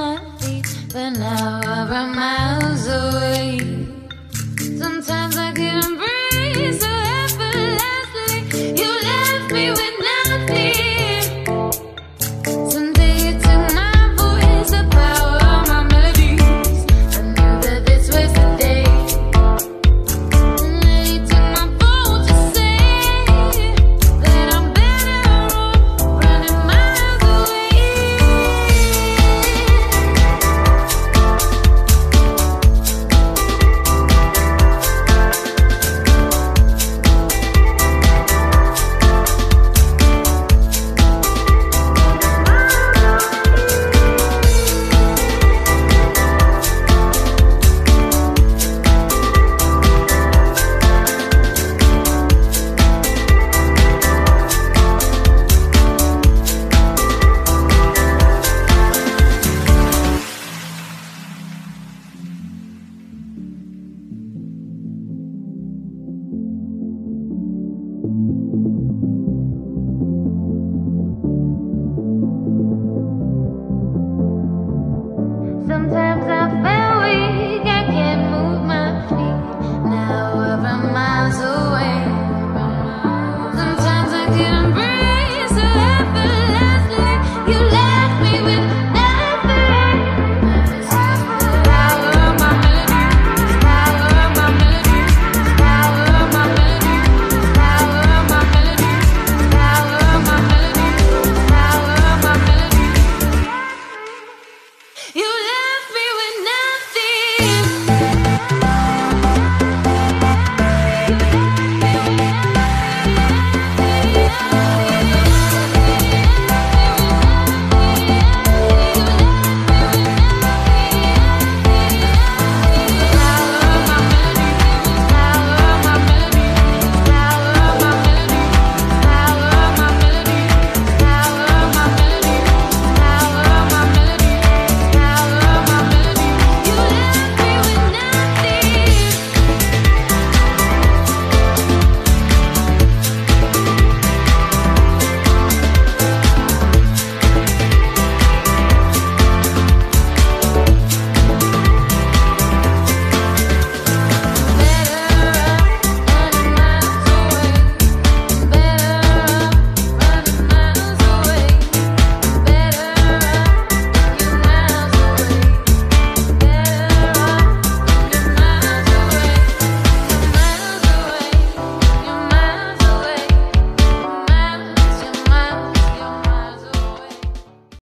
my feet, but now I'm miles away.